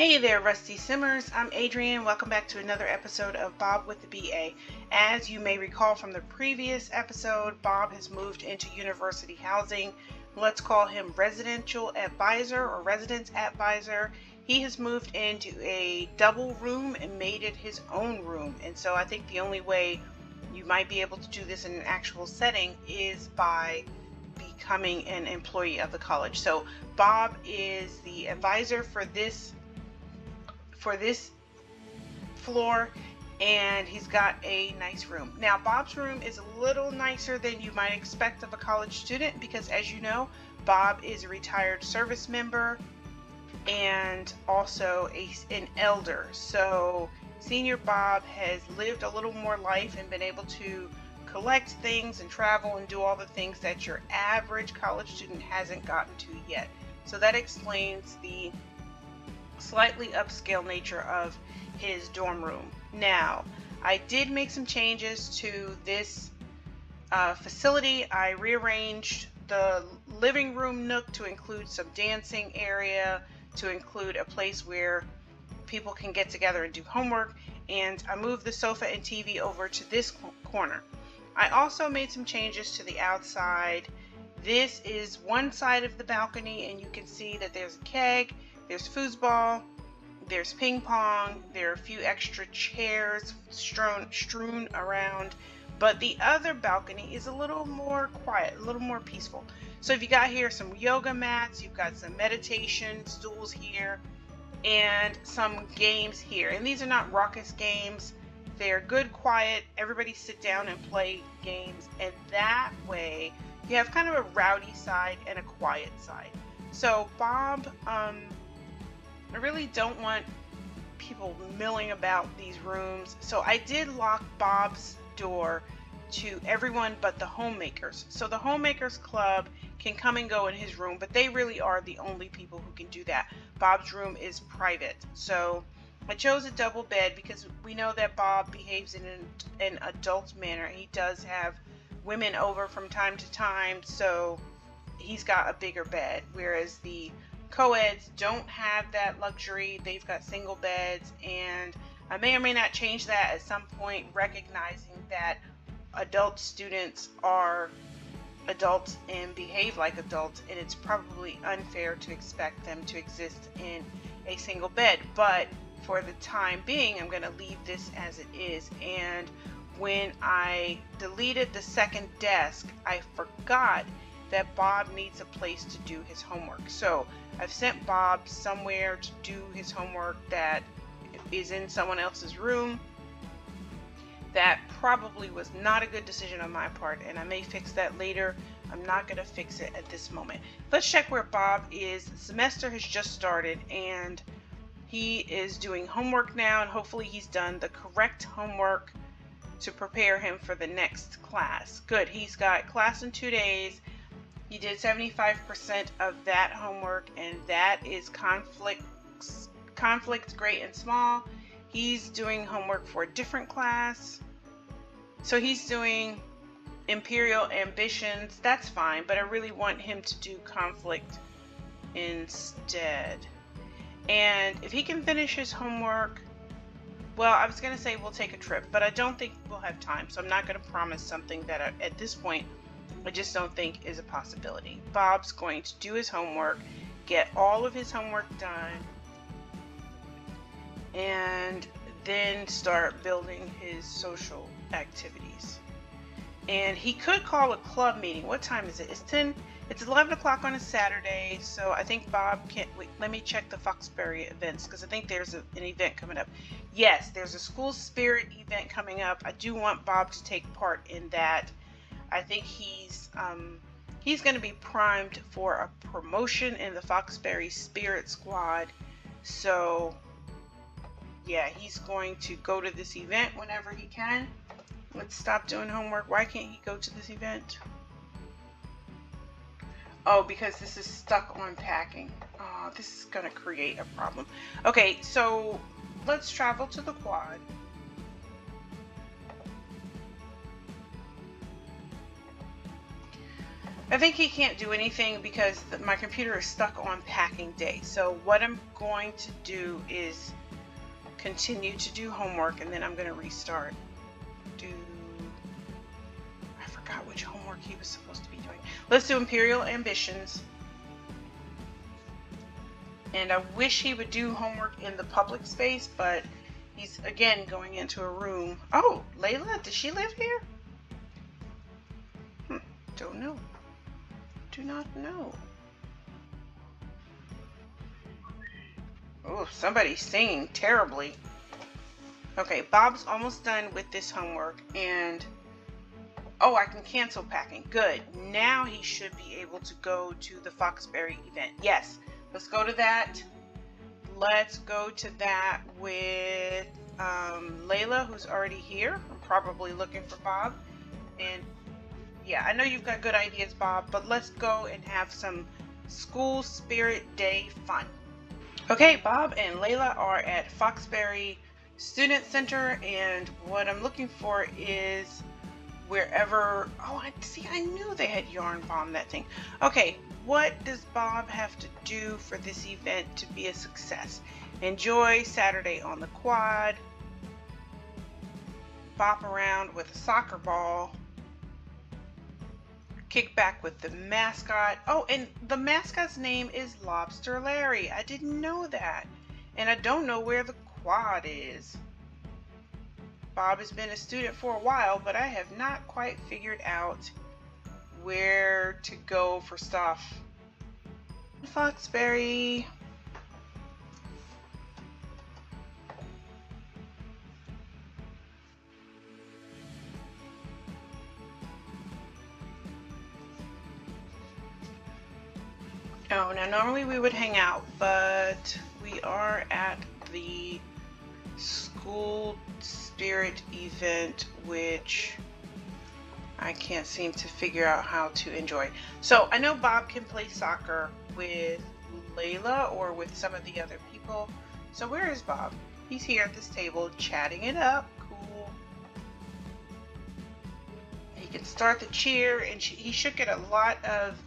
Hey there, Rusty Simmers. I'm Adrienne. Welcome back to another episode of Bob with the BA. As you may recall from the previous episode, Bob has moved into university housing. Let's call him residential advisor or residence advisor. He has moved into a double room and made it his own room. And so I think the only way you might be able to do this in an actual setting is by becoming an employee of the college. So Bob is the advisor for this for this floor and he's got a nice room. Now Bob's room is a little nicer than you might expect of a college student because as you know, Bob is a retired service member and also a, an elder. So senior Bob has lived a little more life and been able to collect things and travel and do all the things that your average college student hasn't gotten to yet. So that explains the slightly upscale nature of his dorm room. Now, I did make some changes to this uh, facility. I rearranged the living room nook to include some dancing area, to include a place where people can get together and do homework, and I moved the sofa and TV over to this corner. I also made some changes to the outside. This is one side of the balcony, and you can see that there's a keg there's foosball, there's ping pong, there are a few extra chairs strewn, strewn around, but the other balcony is a little more quiet, a little more peaceful. So if you got here some yoga mats, you've got some meditation stools here, and some games here. And these are not raucous games. They're good, quiet, everybody sit down and play games. And that way, you have kind of a rowdy side and a quiet side. So Bob um, I really don't want people milling about these rooms. So I did lock Bob's door to everyone but the homemakers. So the homemakers club can come and go in his room, but they really are the only people who can do that. Bob's room is private. So I chose a double bed because we know that Bob behaves in an, an adult manner. He does have women over from time to time, so he's got a bigger bed, whereas the co-eds don't have that luxury. They've got single beds and I may or may not change that at some point recognizing that adult students are adults and behave like adults and it's probably unfair to expect them to exist in a single bed but for the time being I'm going to leave this as it is and when I deleted the second desk I forgot that Bob needs a place to do his homework. So I've sent Bob somewhere to do his homework that is in someone else's room. That probably was not a good decision on my part, and I may fix that later. I'm not going to fix it at this moment. Let's check where Bob is. The semester has just started, and he is doing homework now, and hopefully he's done the correct homework to prepare him for the next class. Good, he's got class in two days he did 75% of that homework, and that is conflicts, conflicts great and small. He's doing homework for a different class. So he's doing imperial ambitions. That's fine, but I really want him to do conflict instead. And if he can finish his homework, well, I was going to say we'll take a trip, but I don't think we'll have time. So I'm not going to promise something that I, at this point I just don't think is a possibility. Bob's going to do his homework, get all of his homework done, and then start building his social activities. And he could call a club meeting. What time is it? It's 10. It's 11 o'clock on a Saturday, so I think Bob can't wait. Let me check the Foxbury events because I think there's a, an event coming up. Yes, there's a school spirit event coming up. I do want Bob to take part in that I think he's um, he's going to be primed for a promotion in the Foxbury Spirit Squad. So yeah, he's going to go to this event whenever he can. Let's stop doing homework. Why can't he go to this event? Oh, because this is stuck on packing. Oh, this is going to create a problem. Okay, so let's travel to the quad. I think he can't do anything because my computer is stuck on packing day. So what I'm going to do is continue to do homework and then I'm going to restart. Do I forgot which homework he was supposed to be doing. Let's do Imperial Ambitions. And I wish he would do homework in the public space, but he's again going into a room. Oh, Layla, does she live here? Do not know. Oh, somebody's singing terribly. Okay, Bob's almost done with this homework and oh, I can cancel packing. Good. Now he should be able to go to the Foxbury event. Yes, let's go to that. Let's go to that with um, Layla, who's already here. I'm probably looking for Bob. And yeah, I know you've got good ideas, Bob, but let's go and have some school spirit day fun. Okay, Bob and Layla are at Foxbury Student Center, and what I'm looking for is wherever. Oh, I see. I knew they had yarn bomb that thing. Okay, what does Bob have to do for this event to be a success? Enjoy Saturday on the quad. Bop around with a soccer ball kick back with the mascot. Oh, and the mascot's name is Lobster Larry. I didn't know that. And I don't know where the quad is. Bob has been a student for a while, but I have not quite figured out where to go for stuff. Foxbury. Oh, now normally we would hang out, but we are at the school spirit event, which I can't seem to figure out how to enjoy. So I know Bob can play soccer with Layla or with some of the other people. So where is Bob? He's here at this table chatting it up. Cool. He can start the cheer and he should get a lot of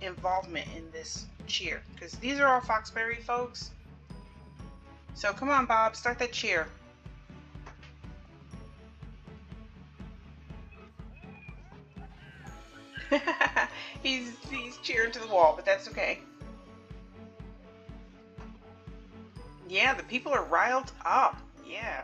involvement in this cheer because these are all Foxbury folks. So come on, Bob, start that cheer. he's he's cheering to the wall, but that's okay. Yeah, the people are riled up. Yeah.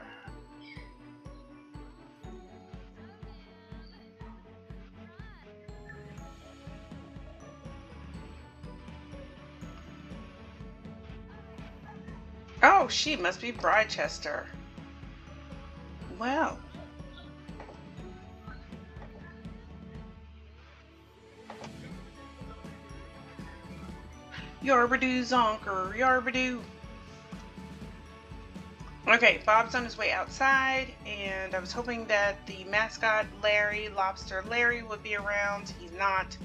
Oh, she must be Britechester. Well. Yarbadoo zonker, yarbadoo. Okay, Bob's on his way outside, and I was hoping that the mascot Larry, Lobster Larry, would be around. He's not.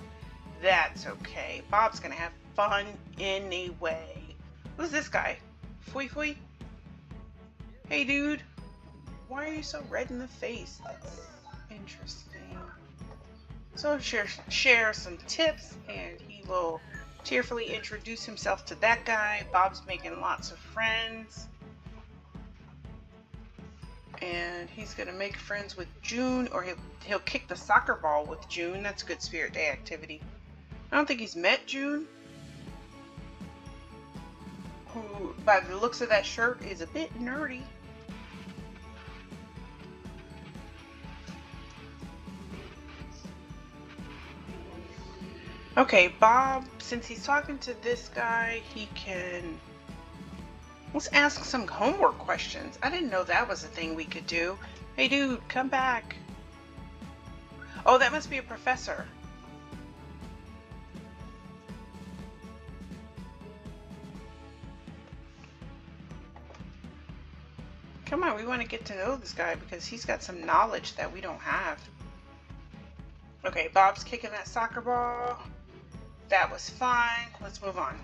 That's okay. Bob's gonna have fun anyway. Who's this guy? Fui Fui? Hey dude, why are you so red in the face? That's interesting. So share, share some tips and he will tearfully introduce himself to that guy. Bob's making lots of friends. And he's gonna make friends with June or he'll, he'll kick the soccer ball with June. That's a good Spirit Day activity. I don't think he's met June who, by the looks of that shirt, is a bit nerdy. Okay, Bob, since he's talking to this guy, he can... Let's ask some homework questions. I didn't know that was a thing we could do. Hey, dude, come back. Oh, that must be a professor. Come on, we want to get to know this guy because he's got some knowledge that we don't have. Okay, Bob's kicking that soccer ball. That was fine. Let's move on.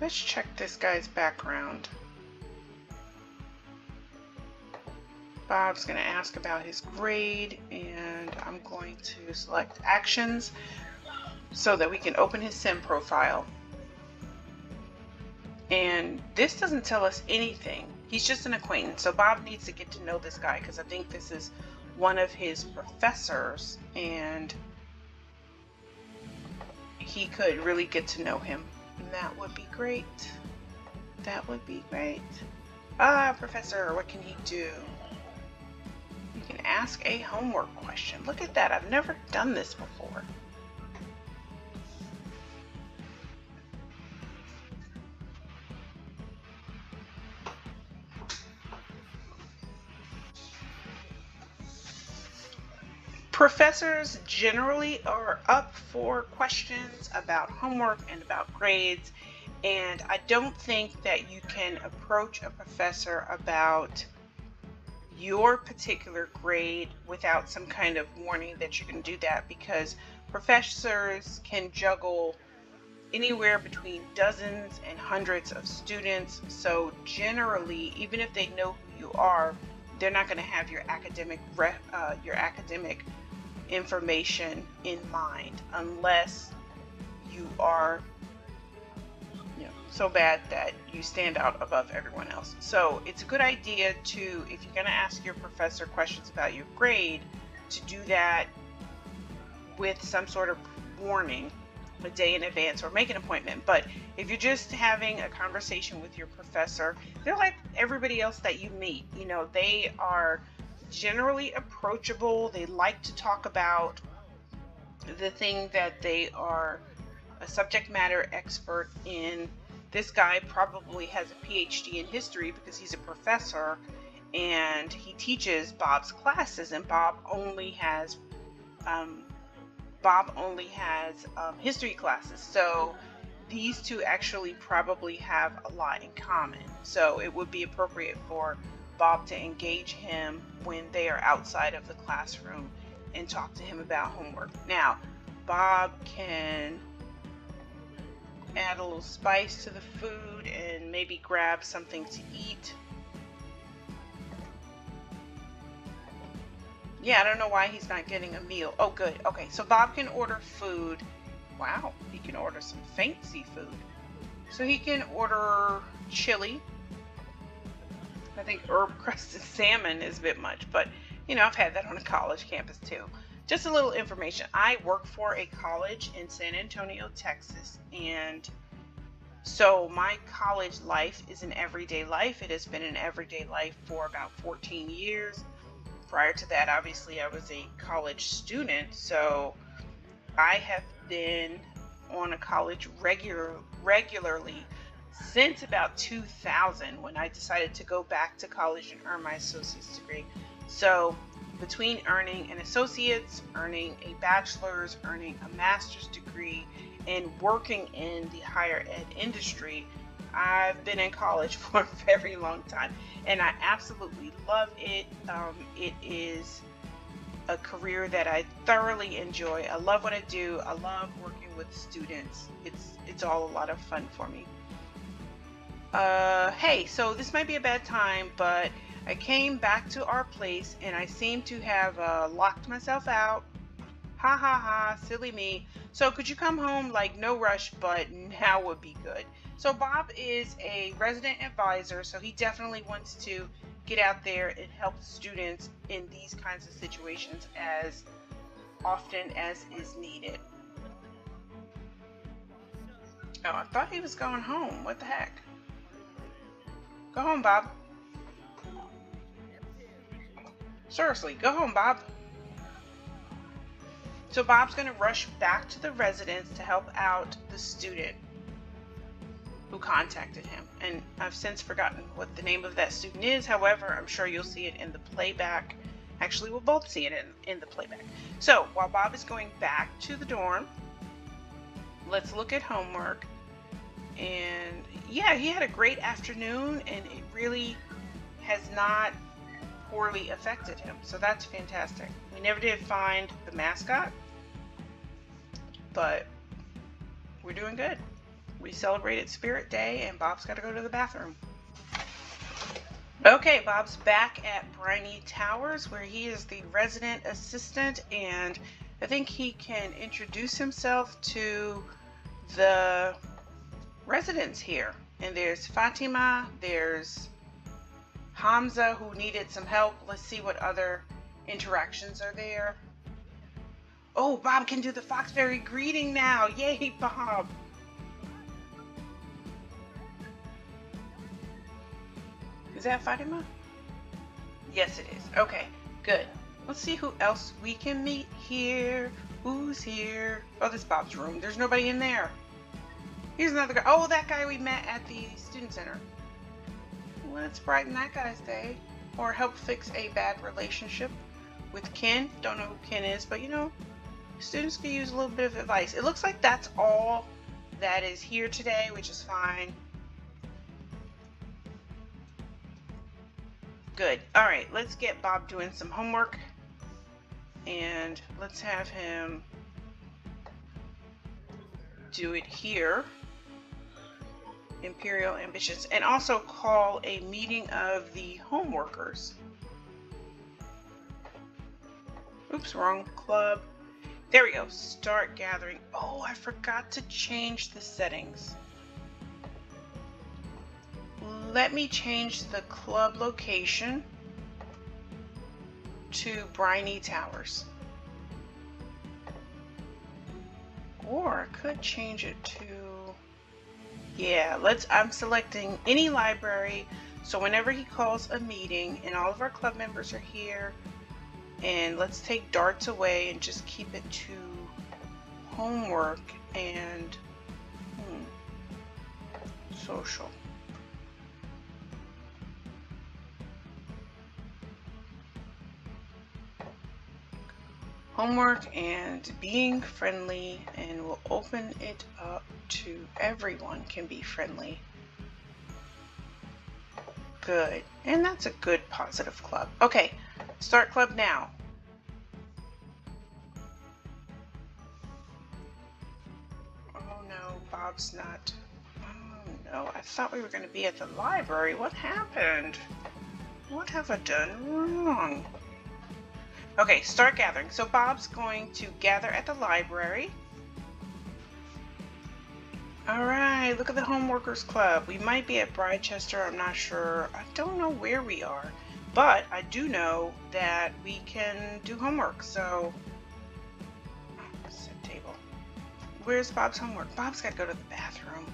Let's check this guy's background. Bob's going to ask about his grade and I'm going to select actions so that we can open his sim profile. And this doesn't tell us anything. He's just an acquaintance. So Bob needs to get to know this guy because I think this is one of his professors and he could really get to know him. And that would be great. That would be great. Ah, professor, what can he do? You can ask a homework question. Look at that. I've never done this before. Professors generally are up for questions about homework and about grades, and I don't think that you can approach a professor about your particular grade without some kind of warning that you can do that because professors can juggle anywhere between dozens and hundreds of students. So generally, even if they know who you are, they're not going to have your academic uh, your academic information in mind unless you are you know, so bad that you stand out above everyone else. So it's a good idea to, if you're going to ask your professor questions about your grade, to do that with some sort of warning a day in advance or make an appointment. But if you're just having a conversation with your professor, they're like everybody else that you meet. You know, they are generally approachable. They like to talk about the thing that they are a subject matter expert in. This guy probably has a PhD in history because he's a professor and he teaches Bob's classes, and Bob only has um, Bob only has um, history classes. So these two actually probably have a lot in common. So it would be appropriate for Bob to engage him when they are outside of the classroom and talk to him about homework. Now, Bob can add a little spice to the food and maybe grab something to eat. Yeah, I don't know why he's not getting a meal. Oh, good. Okay, so Bob can order food. Wow, he can order some fancy food. So he can order chili, I think herb crusted salmon is a bit much, but you know, I've had that on a college campus too. Just a little information. I work for a college in San Antonio, Texas, and so my college life is an everyday life. It has been an everyday life for about 14 years. Prior to that, obviously, I was a college student, so I have been on a college regular regularly since about 2000 when I decided to go back to college and earn my associate's degree. So, between earning an associate's, earning a bachelor's, earning a master's degree, and working in the higher ed industry, I've been in college for a very long time and I absolutely love it. Um, it is a career that I thoroughly enjoy. I love what I do. I love working with students. It's it's all a lot of fun for me uh, hey, so this might be a bad time, but I came back to our place and I seem to have uh, locked myself out. Ha ha ha, silly me. So could you come home like no rush, but now would be good. So Bob is a resident advisor, so he definitely wants to get out there and help students in these kinds of situations as often as is needed. Oh, I thought he was going home. What the heck? Go home, Bob. Seriously, go home, Bob. So Bob's going to rush back to the residence to help out the student who contacted him. And I've since forgotten what the name of that student is. However, I'm sure you'll see it in the playback. Actually, we'll both see it in, in the playback. So while Bob is going back to the dorm, let's look at homework and yeah, he had a great afternoon, and it really has not poorly affected him. So that's fantastic. We never did find the mascot, but we're doing good. We celebrated Spirit Day, and Bob's got to go to the bathroom. Okay, Bob's back at Briny Towers where he is the resident assistant and I think he can introduce himself to the residents here. And there's Fatima, there's Hamza who needed some help. Let's see what other interactions are there. Oh, Bob can do the Foxbury greeting now. Yay, Bob. Is that Fatima? Yes, it is. Okay, good. Let's see who else we can meet here. Who's here? Oh, this Bob's room. There's nobody in there. Here's another guy. Oh, that guy we met at the student center. Let's brighten that guy's day. Or help fix a bad relationship with Ken. Don't know who Ken is, but you know, students can use a little bit of advice. It looks like that's all that is here today, which is fine. Good. All right, let's get Bob doing some homework. And let's have him do it here. Imperial Ambitions. And also call a meeting of the home workers. Oops, wrong club. There we go. Start gathering. Oh, I forgot to change the settings. Let me change the club location to Briny Towers. Or I could change it to yeah, let's I'm selecting any library so whenever he calls a meeting and all of our club members are here and let's take darts away and just keep it to homework and hmm, social. Homework and being friendly and we'll open it up to everyone can be friendly. Good. And that's a good positive club. Okay, Start club now. Oh no, Bob's not. Oh no, I thought we were going to be at the library. What happened? What have I done wrong? Okay, start gathering. So Bob's going to gather at the library. Alright, look at the Homeworkers Club. We might be at Britechester, I'm not sure. I don't know where we are. But I do know that we can do homework, so oh, set table. Where's Bob's homework? Bob's got to go to the bathroom.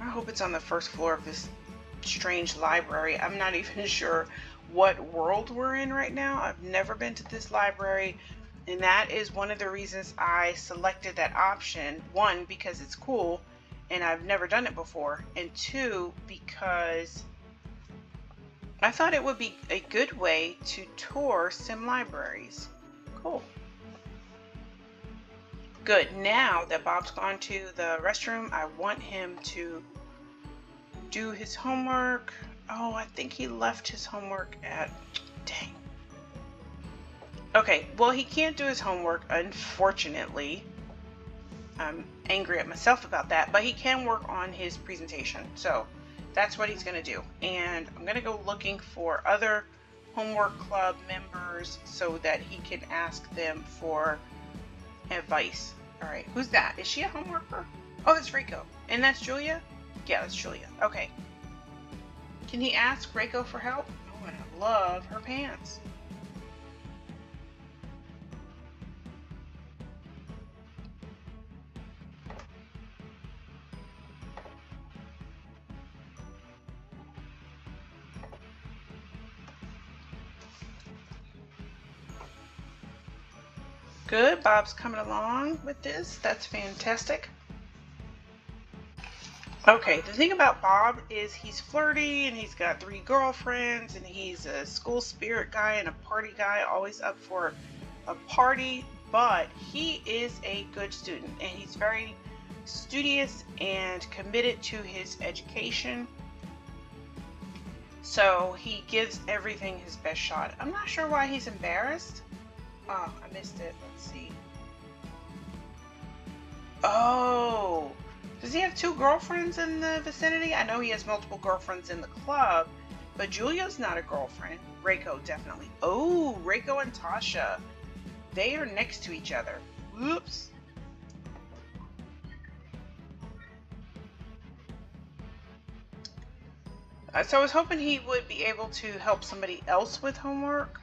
I hope it's on the first floor of this strange library. I'm not even sure what world we're in right now. I've never been to this library, and that is one of the reasons I selected that option. One, because it's cool, and I've never done it before, and two, because I thought it would be a good way to tour sim libraries. Cool. Good. Now that Bob's gone to the restroom, I want him to do his homework. Oh, I think he left his homework at... Dang. Okay, well, he can't do his homework, unfortunately. I'm angry at myself about that, but he can work on his presentation. So, that's what he's going to do. And I'm going to go looking for other homework club members so that he can ask them for advice. All right, who's that? Is she a homeworker? Oh, that's Reiko. And that's Julia? Yeah, that's Julia. Okay. Can he ask Reiko for help? Oh, I love her pants. Good, Bob's coming along with this. That's fantastic. Okay, the thing about Bob is he's flirty and he's got three girlfriends and he's a school spirit guy and a party guy, always up for a party, but he is a good student and he's very studious and committed to his education. So he gives everything his best shot. I'm not sure why he's embarrassed. Oh, I missed it. Let's see. Oh, does he have two girlfriends in the vicinity? I know he has multiple girlfriends in the club, But Julia's not a girlfriend. Reiko definitely. Oh, Reiko and Tasha. They are next to each other. Whoops. Uh, so I was hoping he would be able to help somebody else with homework.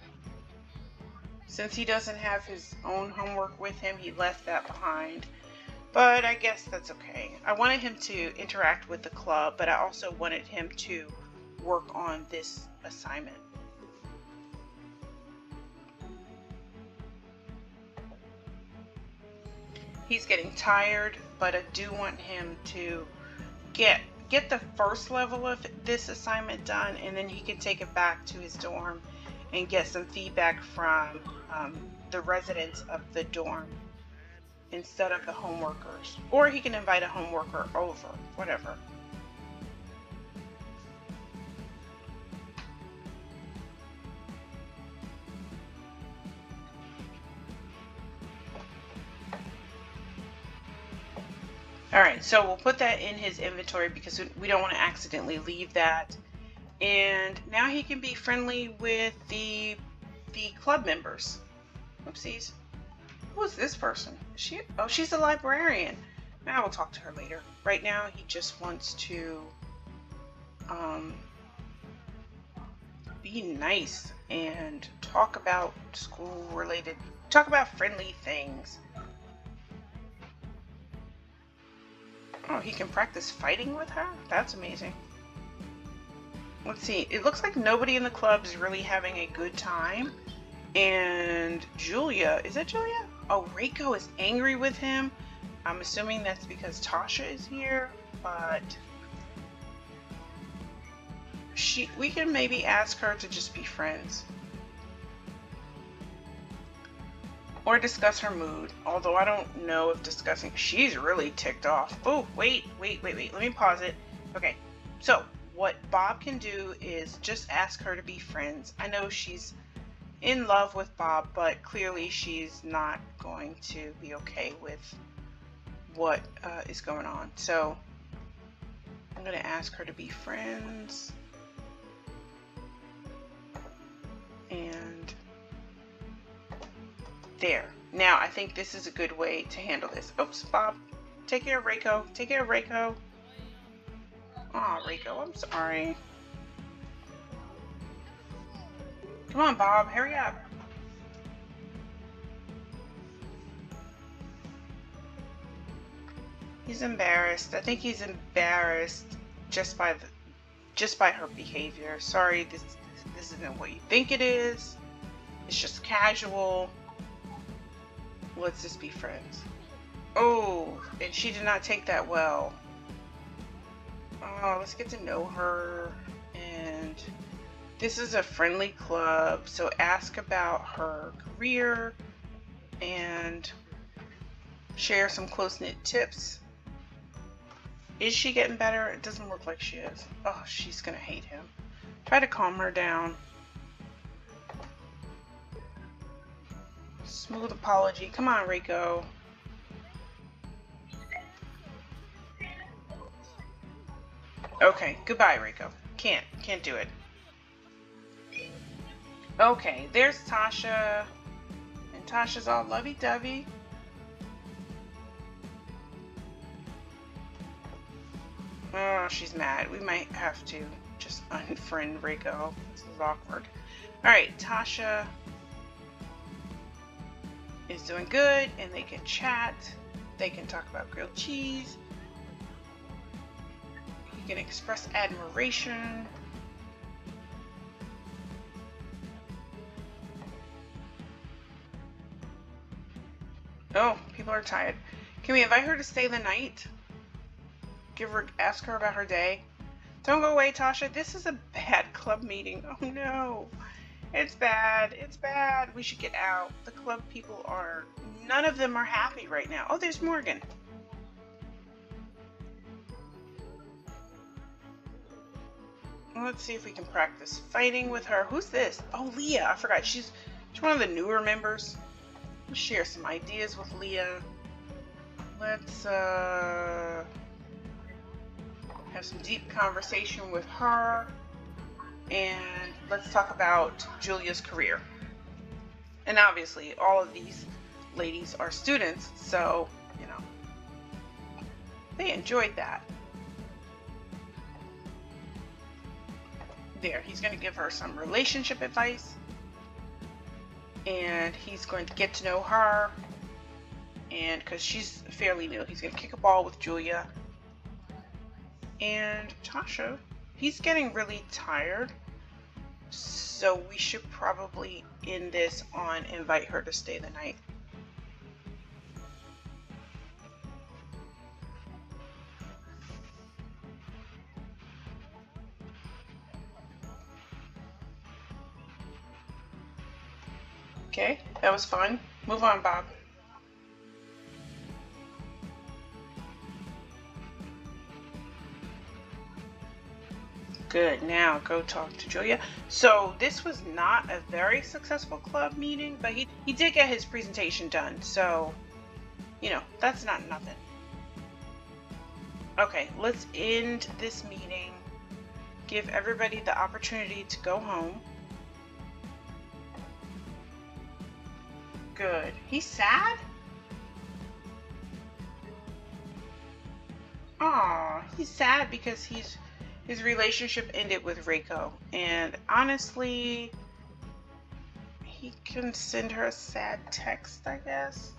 Since he doesn't have his own homework with him, he left that behind. But I guess that's okay. I wanted him to interact with the club, but I also wanted him to work on this assignment. He's getting tired, but I do want him to get get the first level of this assignment done and then he can take it back to his dorm and get some feedback from um, the residents of the dorm instead of the home workers. Or he can invite a home worker over, whatever. All right, so we'll put that in his inventory because we don't want to accidentally leave that. And now he can be friendly with the the club members. Oopsies. Who is this person? Is she? Oh, she's a librarian. Now we'll talk to her later. Right now, he just wants to um, be nice and talk about school-related, talk about friendly things. Oh, he can practice fighting with her? That's amazing. Let's see. It looks like nobody in the club is really having a good time. And Julia, is that Julia? Oh, Reiko is angry with him. I'm assuming that's because Tasha is here, but she we can maybe ask her to just be friends. or discuss her mood. Although I don't know if discussing, she's really ticked off. Oh, wait, wait, wait, wait. Let me pause it. Okay, so what Bob can do is just ask her to be friends. I know she's in love with Bob, but clearly she's not going to be okay with what uh, is going on. So I'm going to ask her to be friends. And there. Now, I think this is a good way to handle this. Oops, Bob. Take care of Reiko. Take care of Reiko. Aw, oh, Reiko, I'm sorry. Come on, Bob. Hurry up. He's embarrassed. I think he's embarrassed just by the just by her behavior. Sorry, this this isn't what you think it is. It's just casual. Let's just be friends. Oh, and she did not take that well. Oh, let's get to know her. And this is a friendly club, so ask about her career and share some close knit tips. Is she getting better? It doesn't look like she is. Oh, she's gonna hate him. Try to calm her down. Smooth apology. Come on, Reiko. Okay, goodbye, Reiko. Can't, can't do it. Okay, there's Tasha. And Tasha's all lovey-dovey. Oh, she's mad. We might have to just unfriend Reiko. This is awkward. Alright, Tasha is doing good and they can chat. They can talk about grilled cheese. Can express admiration. Oh, people are tired. Can we invite her to stay the night? Give her, ask her about her day. Don't go away, Tasha. This is a bad club meeting. Oh no. It's bad. It's bad. We should get out. The club people are. None of them are happy right now. Oh, there's Morgan. Let's see if we can practice fighting with her. Who's this? Oh, Leah. I forgot. She's, she's one of the newer members. Let's share some ideas with Leah. Let's uh, have some deep conversation with her. and let's talk about Julia's career. And obviously, all of these ladies are students, so, you know, they enjoyed that. There, he's going to give her some relationship advice. And he's going to get to know her. And because she's fairly new, he's going to kick a ball with Julia. And Tasha, he's getting really tired. So we should probably end this on invite her to stay the night. Okay, that was fun. Move on, Bob. Good, now go talk to Julia. So this was not a very successful club meeting, but he, he did get his presentation done, so, you know, that's not nothing. Okay, let's end this meeting. Give everybody the opportunity to go home. He's sad? Aw, he's sad because he's his relationship ended with Reiko. And honestly, he can send her a sad text, I guess.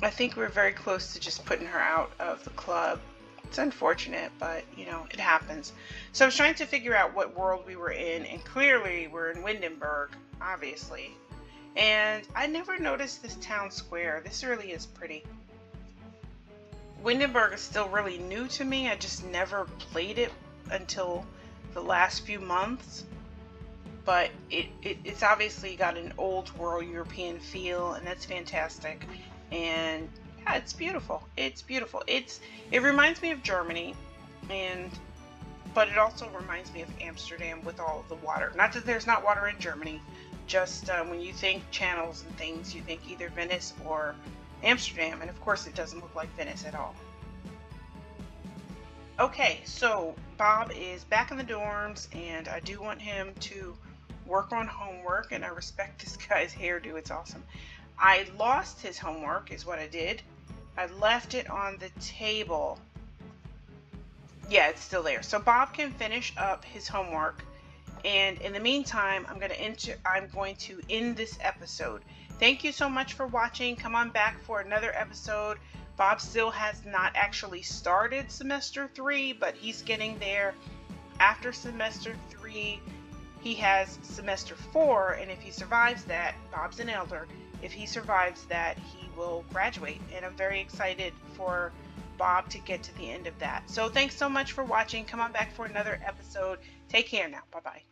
I think we're very close to just putting her out of the club. It's unfortunate, but you know, it happens. So I was trying to figure out what world we were in, and clearly we're in Windenburg, obviously. And I never noticed this town square. This really is pretty. Windenburg is still really new to me. I just never played it until the last few months. But it, it, it's obviously got an old world European feel, and that's fantastic. And yeah, it's beautiful. It's beautiful. It's it reminds me of Germany, and but it also reminds me of Amsterdam with all the water. Not that there's not water in Germany, just uh, when you think channels and things, you think either Venice or Amsterdam, and of course it doesn't look like Venice at all. Okay, so Bob is back in the dorms, and I do want him to work on homework, and I respect this guy's hairdo, it's awesome. I lost his homework, is what I did. I left it on the table. Yeah, it's still there. So Bob can finish up his homework and in the meantime, I'm going to enter I'm going to end this episode. Thank you so much for watching. Come on back for another episode. Bob still has not actually started semester 3, but he's getting there. After semester 3, he has semester 4, and if he survives that, Bob's an elder. If he survives that, he will graduate, and I'm very excited for Bob to get to the end of that. So thanks so much for watching. Come on back for another episode. Take care now. Bye bye.